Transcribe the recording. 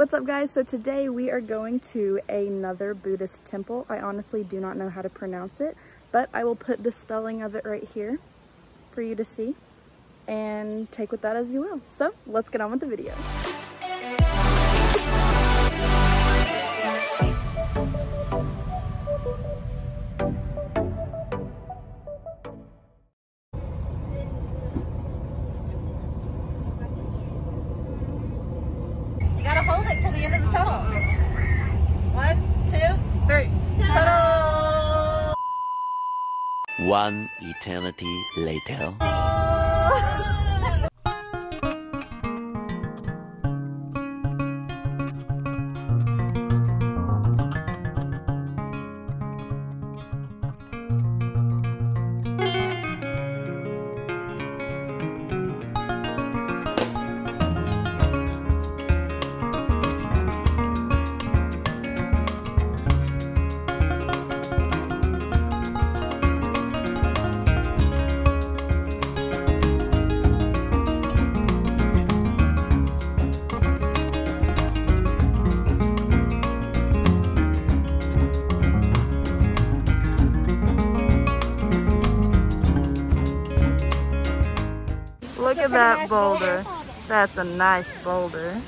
What's up guys? So today we are going to another Buddhist temple. I honestly do not know how to pronounce it, but I will put the spelling of it right here for you to see and take with that as you will. So let's get on with the video. Till the end of the tunnel. One, two, three. Tunnel! One eternity later. Look at that boulder. That's a nice boulder.